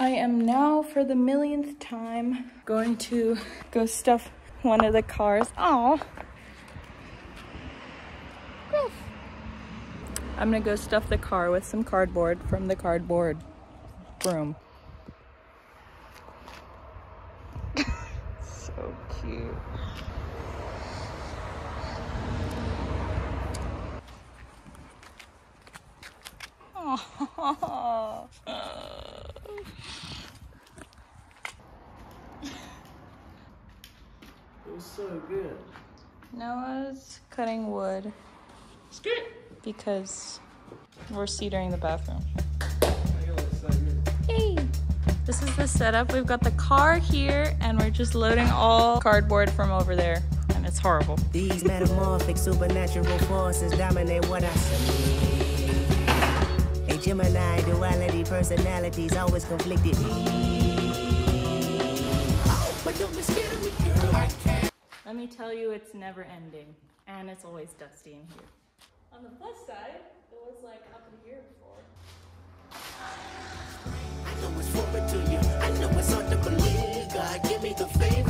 I am now, for the millionth time, going to go stuff one of the cars. Oh, I'm gonna go stuff the car with some cardboard from the cardboard room. so cute. Oh. It was so good. Noah's cutting wood because we're cedering the bathroom. Hey! This is the setup. We've got the car here and we're just loading all cardboard from over there. And it's horrible. These metamorphic supernatural forces dominate what I see. A Gemini duality personalities always conflicted. Oh, but don't be scared of me, girl. I can't. Let me tell you, it's never ending. And it's always dusty in here. On the plus side, it was like up in here before. I know it's foreign to you. I know it's hard to believe. God, give me the favor.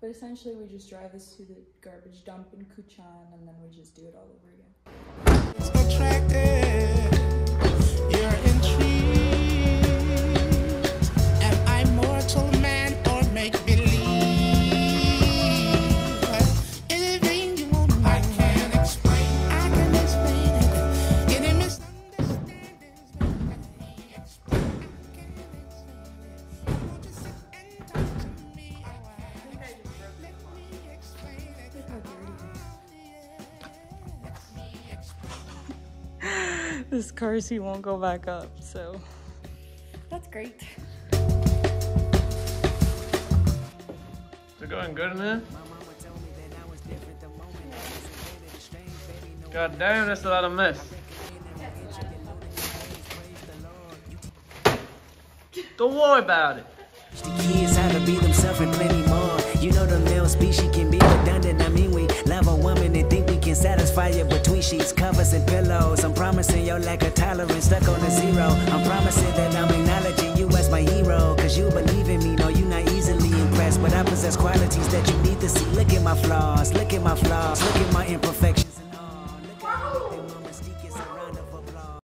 But essentially we just drive this to the garbage dump in Kutchan and then we just do it all over again. This car seat won't go back up, so that's great. Is it going good in there? God damn, that's a lot of mess. Don't worry about it. The kids how to be themselves and plenty more. You know the male species can be redundant. I mean, we love a woman and think we can satisfy you between sheets, covers, and pillows. I'm your lack of tolerance stuck on a zero. I'm promising that I'm acknowledging you as my hero. Cause you believe in me, no, you not easily impressed. But I possess qualities that you need to see. Look at my flaws, look at my flaws, look at my imperfections and all. Look at everything, my mystique is a round of applause.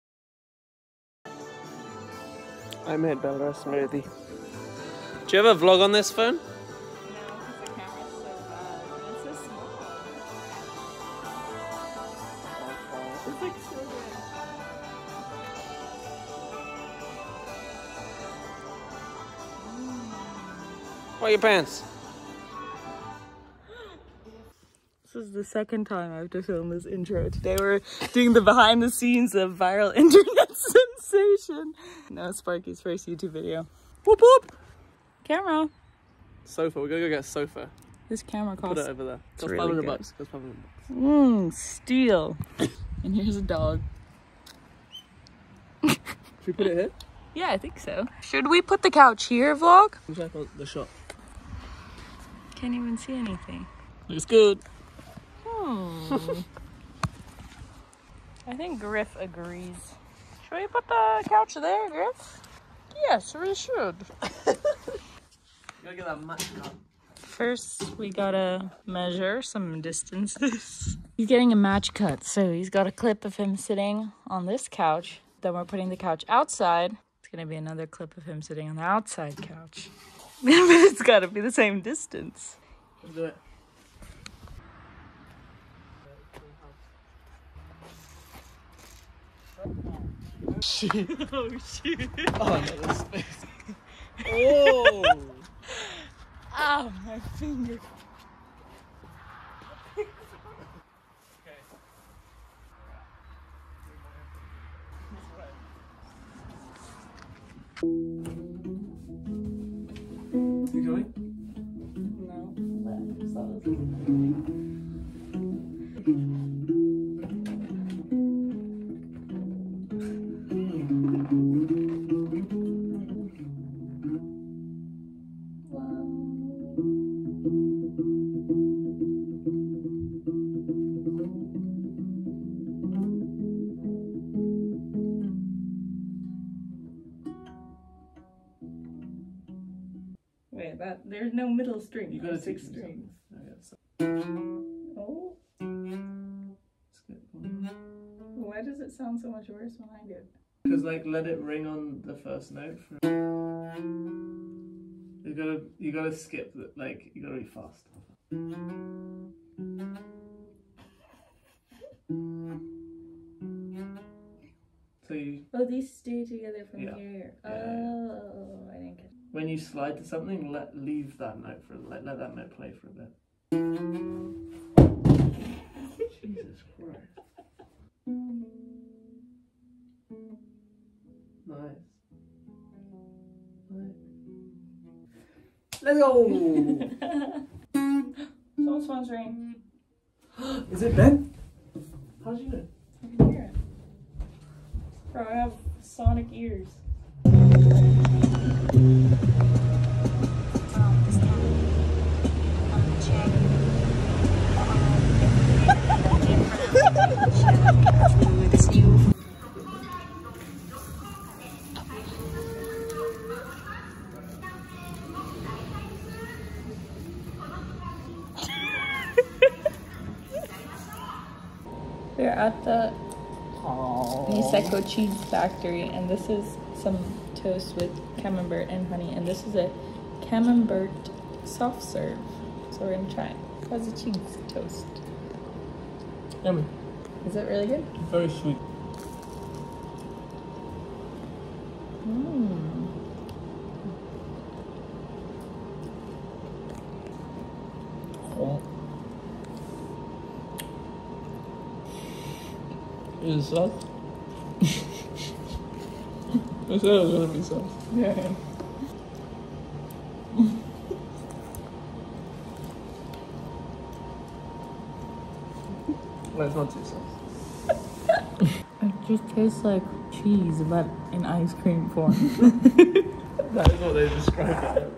I made Bella a smoothie. Do you have a vlog on this phone? What your pants? This is the second time I have to film this intro. Today we're doing the behind the scenes of viral internet sensation. No, Sparky's first YouTube video. Whoop whoop! Camera. Sofa. We're gonna go get a sofa. This camera costs- Put it over there. Costs really 500 good. bucks. Costs 500 bucks. Mmm, steel. and here's a dog. Should we put it here? Yeah, I think so. Should we put the couch here, vlog? Check out the shot. Can't even see anything. Looks good. Hmm. I think Griff agrees. Should we put the couch there, Griff? Yes, we should. Gotta get that match cut. First, we gotta measure some distances. He's getting a match cut, so he's got a clip of him sitting on this couch. Then we're putting the couch outside. It's gonna be another clip of him sitting on the outside couch. but it's gotta be the same distance. Let's do it. Shit. oh shit. Oh no, this face. Oh! Ow, oh. ah, my finger. okay. You going? Wait, middle string. You gotta six strings. Oh, yeah, so- Oh, why does it sound so much worse when I do it? Because like let it ring on the first note. For... You gotta you gotta skip the, like you gotta be fast. So you, Oh, these stay together from Yeah. here. Yeah. Oh, I didn't get. When you slide to something, let leave that note for let let that note play for a bit. Jesus Christ. Nice. Nice. Let's go. Someone's phone's ringing. Is it Ben? How did you know? I can hear it. Bro, I have sonic ears. We're at the Niseko Cheese Factory, and this is some toast with camembert and honey, and this is a camembert soft serve. So we're gonna try it. How's the cheese toast? Yummy. Is it really good? Very sweet. Mmm. Oh. Is soft? I said it was gonna be soft. Yeah. Well, it's not too soft. It just tastes like cheese, but in ice cream form. That is what they describe it.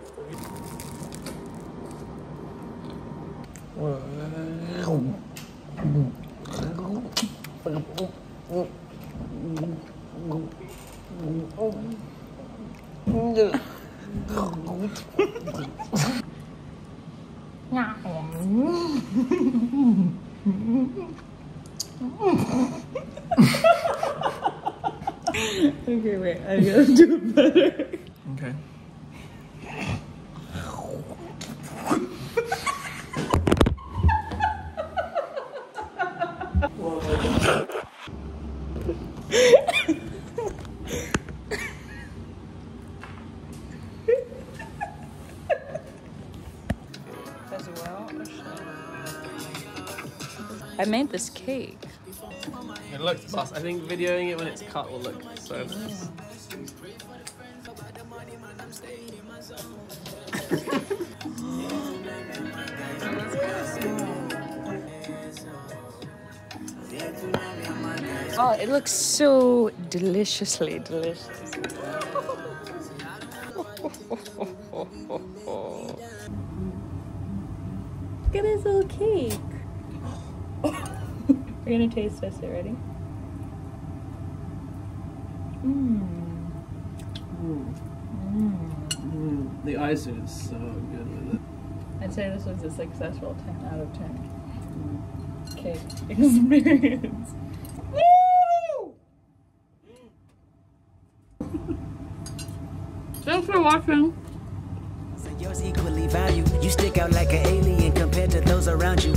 Okay, wait, I gotta do it better. Okay. As Made this cake. It looks sus. I think videoing it when it's cut will look so nice. Oh, it looks so deliciously delicious. Look at this little cake. We're gonna taste test it. Ready? Mmm. Mm, the icing is so good with it. I'd say this was a successful 10 out of 10 mm. cake experience. Woo! Thanks for watching. So yours equally value. You stick out like an alien compared to those around you.